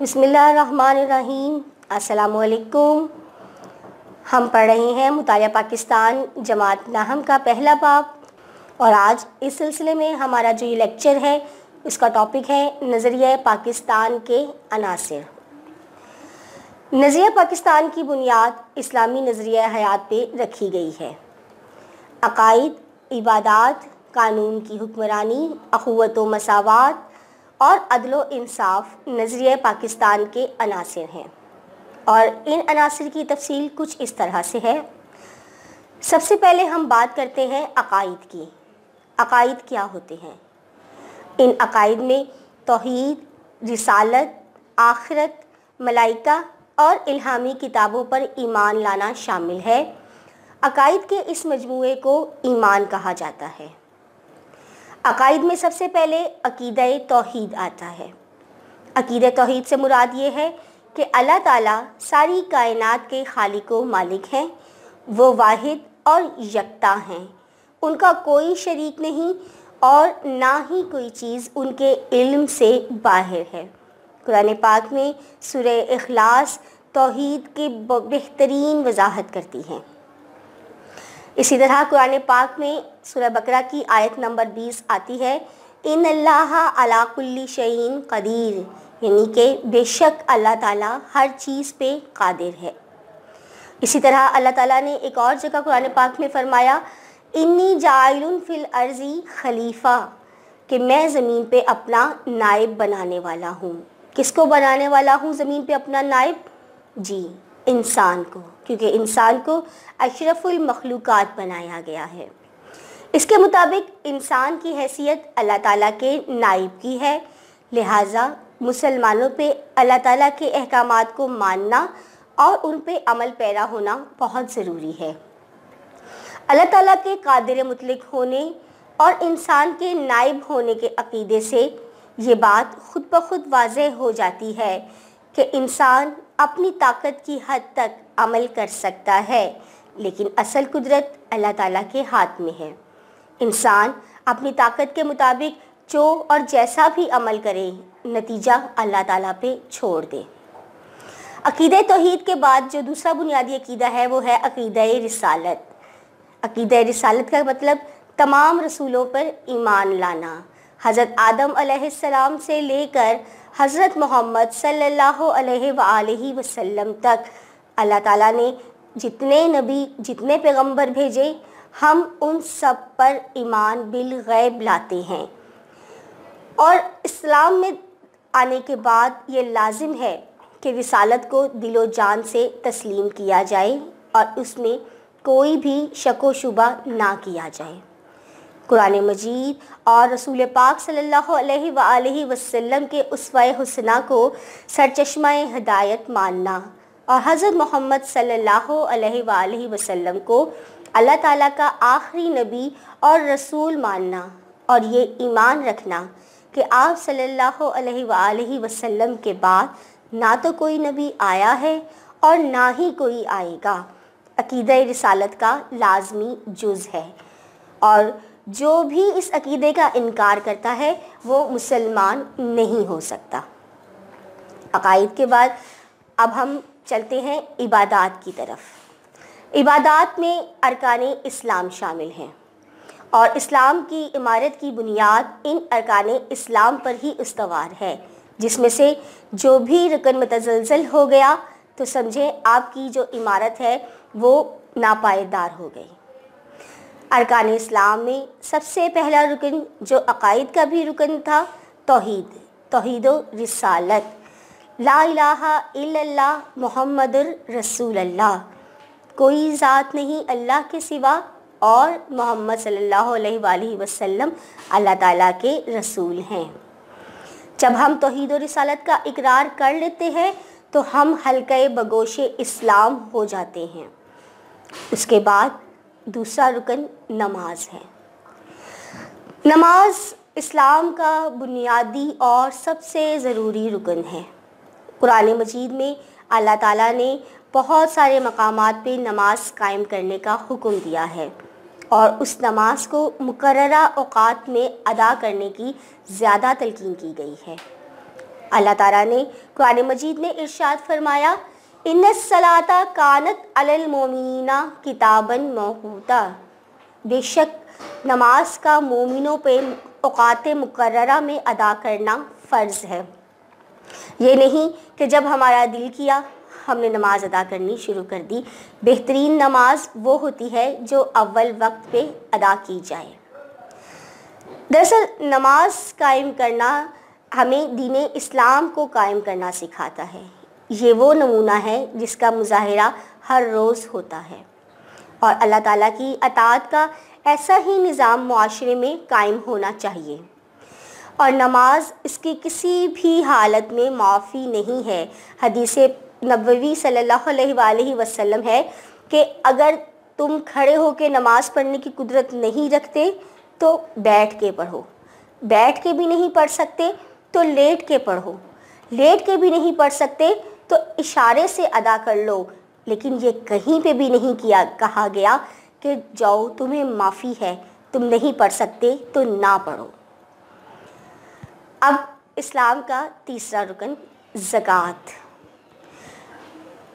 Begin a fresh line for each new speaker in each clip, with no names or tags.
बिसमीम असलकुम हम पढ़ रहे हैं मुताल पाकिस्तान जमात नाहम का पहला बाब। और आज इस सिलसिले में हमारा जो ये लेक्चर है उसका टॉपिक है नज़रिया पाकिस्तान के अनासर। नज़रिया पाकिस्तान की बुनियाद इस्लामी नज़रिया हयात पे रखी गई है। अकायद, इबादत, कानून की हुक्मरानी, अखवत मसावत और अदलो इंसाफ नज़रिए पाकिस्तान के अनासर हैं। और इन अनासर की तफसील कुछ इस तरह से है। सबसे पहले हम बात करते हैं अकायद की। अकायद क्या होते हैं? इन अकायद में तोहद, रिसालत, आखरत, मलाइका और इल्हामी किताबों पर ईमान लाना शामिल है। अकायद के इस मजमू को ईमान कहा जाता है। अकायद में सबसे पहले अकीद तोहद आता है। अकीद तोहद से मुराद ये है कि अल्लाह ताला सारी कायनात के खालिक व मालिक हैं, वो वाहिद और यकता हैं। उनका कोई शरीक नहीं और ना ही कोई चीज़ उनके इल्म से बाहर है। कुरान पाक में सुरह अखलास तोहद के बेहतरीन वजाहत करती हैं। इसी तरह कुरान पाक में सूरह बकरा की आयत नंबर 20 आती है। इन अल्लाह अलाकुल्ली शहीन कदीर, यानी कि बेशक अल्लाह ताला हर चीज़ पे कादिर है। इसी तरह अल्लाह ताला ने एक और जगह कुरान पाक में फरमाया, इन्नी जायलुन फिल अर्ज़ी खलीफा, कि मैं ज़मीन पे अपना नायब बनाने वाला हूँ। किसको बनाने वाला हूँ ज़मीन पे अपना नायब? जी इंसान को, क्योंकि इंसान को अशरफुल मखलूक़ात बनाया गया है। इसके मुताबिक इंसान की हैसियत अल्लाह ताला के नाइब की है। लिहाजा मुसलमानों पे अल्लाह ताला के अहकाम को मानना और उन पे अमल पैरा होना बहुत ज़रूरी है। अल्लाह ताला के कादिर मुतलिक होने और इंसान के नाइब होने के अकीदे से ये बात खुद ब खुद वाज हो जाती है कि इंसान अपनी ताकत की हद तक अमल कर सकता है, लेकिन असल कुदरत अल्लाह ताला के हाथ में है। इंसान अपनी ताकत के मुताबिक जो और जैसा भी अमल करे, नतीजा अल्लाह ताला पे छोड़ दे। अकीद तोहद के बाद जो दूसरा बुनियादी अकीदा है, वो है अकीद रिसालत। अकीद रसालत का मतलब तमाम रसूलों पर ईमान लाना। हज़रत आदम से लेकर हज़रत मोहम्मद सल्लल्लाहु अलैहि वसल्लम तक अल्लाह ताला ने जितने नबी, जितने पैगंबर भेजे, हम उन सब पर ईमान बिल गैब लाते हैं। और इस्लाम में आने के बाद ये लाजिम है कि रिसालत को दिलो जान से तस्लीम किया जाए और उसमें कोई भी शको शुबा ना किया जाए। कुरान मजीद और रसूल पाक अलैहि वसल्लम के उसवा हुसना को सरचश्मा हदायत मानना और हज़रत मोहम्मद अलैहि वसल्लम को अल्लाह ताला का आखिरी नबी और रसूल मानना और ये ईमान रखना कि आप अलैहि वसल्लम के बाद ना तो कोई नबी आया है और ना ही कोई आएगा। अकीद रसालत का लाजमी जुज़ है और जो भी इस अकीदे का इनकार करता है, वो मुसलमान नहीं हो सकता। अकायद के बाद, अब हम चलते हैं इबादत की तरफ़। इबादत में अरकान इस्लाम शामिल हैं और इस्लाम की इमारत की बुनियाद इन अरकान इस्लाम पर ही उसवार है, जिसमें से जो भी रकन मतजलजल हो गया तो समझें आपकी जो इमारत है, वो नापायदार हो गई। अरकान इस्लाम में सबसे पहला रुकन जो अकायद का भी रुकन था, तोहद तोहद रिसालत। ला इल्लल्लाह मुहम्मदुर रसूल अल्लाह कोई ज़ात नहीं अल्लाह के सिवा और मोहम्मद सल्लल्लाहु अलैहि वसल्लम अल्लाह ताला के रसूल हैं। जब हम तोहद रिसालत का इकरार कर लेते हैं तो हम हल्के बगोश इस्लाम हो जाते हैं। उसके बाद दूसरा रुकन नमाज़ है। नमाज़ इस्लाम का बुनियादी और सबसे ज़रूरी रुकन है। कुरान मजीद में अल्लाह ताला ने बहुत सारे मकाम पे नमाज़ कायम करने का हुक्म दिया है और उस नमाज़ को मुकर्रा अवकात में अदा करने की ज़्यादा तलकिन की गई है। अल्लाह ताला ने कुरान मजीद में इरशाद फरमाया इन सलाता कानत अलमोमिना किताबन मौहूता बेशक नमाज़ का मोमिनों पे अवकात मुकर्रा में अदा करना फ़र्ज़ है। ये नहीं कि जब हमारा दिल किया, हमने नमाज़ अदा करनी शुरू कर दी। बेहतरीन नमाज़ वो होती है जो अव्वल वक्त पे अदा की जाए। दरअसल नमाज़ कायम करना हमें दीन इस्लाम को कायम करना सिखाता है। ये वो नमूना है जिसका मुजाहरा हर रोज़ होता है। और अल्लाह ताला की अतात का ऐसा ही निज़ाम माशरे में कायम होना चाहिए। और नमाज़ इसकी किसी भी हालत में माफ़ी नहीं है। हदीस नबवी सल्लल्लाहु अलैहि है कि अगर तुम खड़े होकर नमाज़ पढ़ने की कुदरत नहीं रखते तो बैठ के पढ़ो। बैठ के भी नहीं पढ़ सकते तो लेट के पढ़ो। लेट के भी नहीं पढ़ सकते तो इशारे से अदा कर लो। लेकिन ये कहीं पे भी नहीं किया, कहा गया कि जाओ, तुम्हें माफ़ी है, तुम नहीं पढ़ सकते तो ना पढ़ो। अब इस्लाम का तीसरा रुकन, ज़क़़त।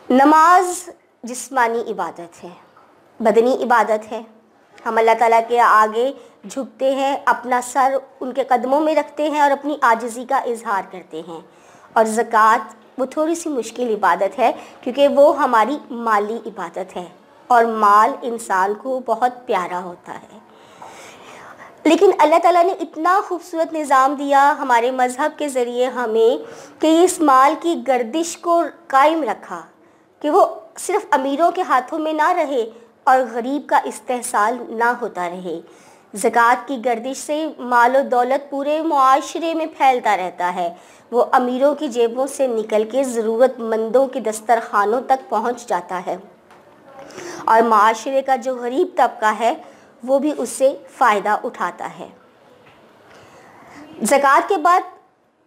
नमाज़ जिस्मानी इबादत है, बदनी इबादत है। हम अल्लाह ताला के आगे झुकते हैं, अपना सर उनके कदमों में रखते हैं और अपनी आजिज़ी का इजहार करते हैं। और ज़क़़त वो थोड़ी सी मुश्किल इबादत है, क्योंकि वो हमारी माली इबादत है और माल इंसान को बहुत प्यारा होता है। लेकिन अल्लाह ताला ने इतना खूबसूरत निज़ाम दिया हमारे मज़हब के ज़रिए हमें कि इस माल की गर्दिश को कायम रखा, कि वो सिर्फ़ अमीरों के हाथों में ना रहे और गरीब का इस्तेसाल ना होता रहे। ज़क़़त की गर्दिश से माल दौलत पूरे माशरे में फैलता रहता है। वो अमीरों की जेबों से निकल के ज़रूरतमंदों के दस्तरखानों तक पहुँच जाता है। और माशरे का जो गरीब तबका है, वो भी उससे फ़ायदा उठाता है। ज़क़़त के बाद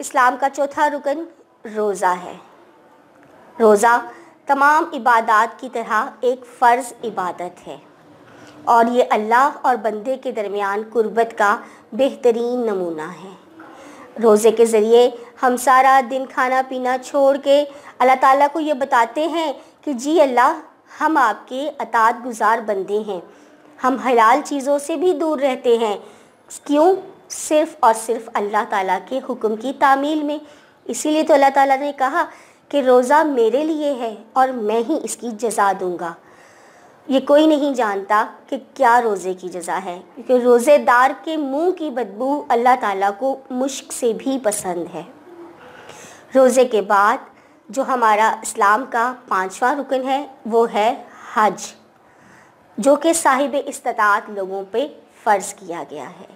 इस्लाम का चौथा रुकन रोज़ा है। रोज़ा तमाम इबादत की तरह एक फ़र्ज़ इबादत है। और ये अल्लाह और बंदे के दरमियान कुर्बत का बेहतरीन नमूना है। रोज़े के ज़रिए हम सारा दिन खाना पीना छोड़ के अल्लाह ताला को ये बताते हैं कि जी अल्लाह, हम आपके अतात गुज़ार बंदे हैं। हम हलाल चीज़ों से भी दूर रहते हैं। क्यों? सिर्फ़ और सिर्फ़ अल्लाह ताला के हुक्म की तामील में। इसीलिए तो अल्लाह ताला ने कहा कि रोज़ा मेरे लिए है और मैं ही इसकी जजा दूँगा। ये कोई नहीं जानता कि क्या रोज़े की जजा है, क्योंकि रोज़ेदार के मुँह की बदबू अल्लाह ताला को मुश्क से भी पसंद है। रोज़े के बाद जो हमारा इस्लाम का पांचवा रुकन है, वो है हज, जो कि साहिब इस्तात लोगों पे फ़र्ज़ किया गया है।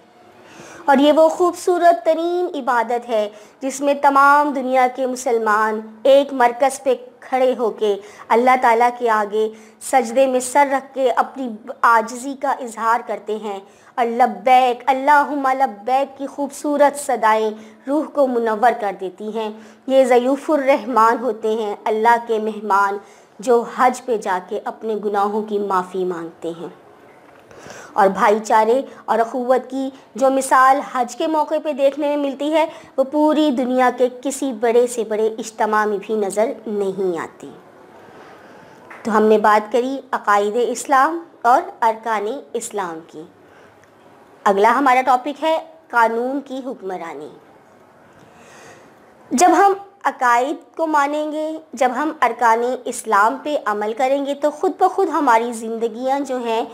और ये वो खूबसूरत तरीन इबादत है जिसमें तमाम दुनिया के मुसलमान एक मरकज़ पे खड़े होके अल्लाह ताला के आगे सजदे में सर रख के अपनी आजजी का इजहार करते हैं। और लब्बैक अल्लाहुम्मा लब्बैक की खूबसूरत सदाएँ रूह को मुनवर कर देती हैं। ये ज़यूफ़ुररहमान होते हैं, अल्लाह के मेहमान जो हज पे जाके अपने गुनाहों की माफ़ी मांगते हैं। और भाईचारे और अखुवत की जो मिसाल हज के मौके पे देखने में मिलती है, वो पूरी दुनिया के किसी बड़े से बड़े इज्तम में भी नज़र नहीं आती। तो हमने बात करी अकायद इस्लाम और अरकान इस्लाम की। अगला हमारा टॉपिक है कानून की हुक्मरानी। जब हम अकायद को मानेंगे, जब हम अरकान इस्लाम पे अमल करेंगे तो ख़ुद ब खुद हमारी ज़िंदगियाँ जो हैं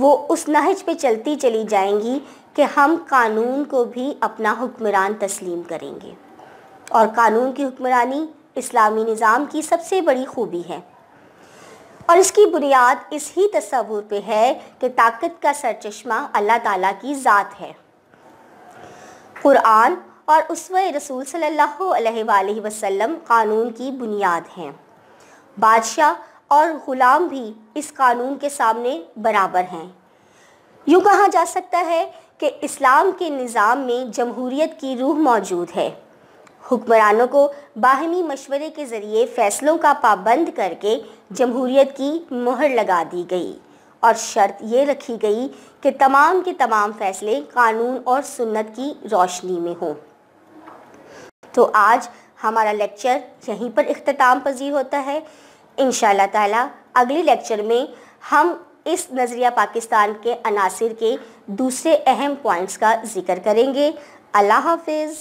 वो उस नहज पे चलती चली जाएँगी कि हम कानून को भी अपना हुक्मरान तस्लीम करेंगे। और कानून की हुक्मरानी इस्लामी निज़ाम की सबसे बड़ी खूबी है। और इसकी बुनियाद इस ही तस्वूर पे है कि ताकत का सरचश्मा अल्लाह ताला की ज़ात है। कुरान और उसव रसूल सल्लल्लाहु अलैहि वसल्लम कानून की बुनियाद हैं। बादशाह और ग़ुलाम भी इस कानून के सामने बराबर हैं। यूँ कहा जा सकता है कि इस्लाम के निज़ाम में जमहूरीत की रूह मौजूद है। हुक्मरानों को बाहमी मशवरे के ज़रिए फ़ैसलों का पाबंद करके जमहूरीत की मुहर लगा दी गई और शर्त ये रखी गई कि तमाम के तमाम फ़ैसले कानून और सुन्नत की रोशनी में हों। तो आज हमारा लेक्चर यहीं पर अख्ताम पजीर होता है। इन ताला, अगले लेक्चर में हम इस नज़रिया पाकिस्तान के अनासर के दूसरे अहम पॉइंट्स का ज़िक्र करेंगे। अल्लाह हाफिज़।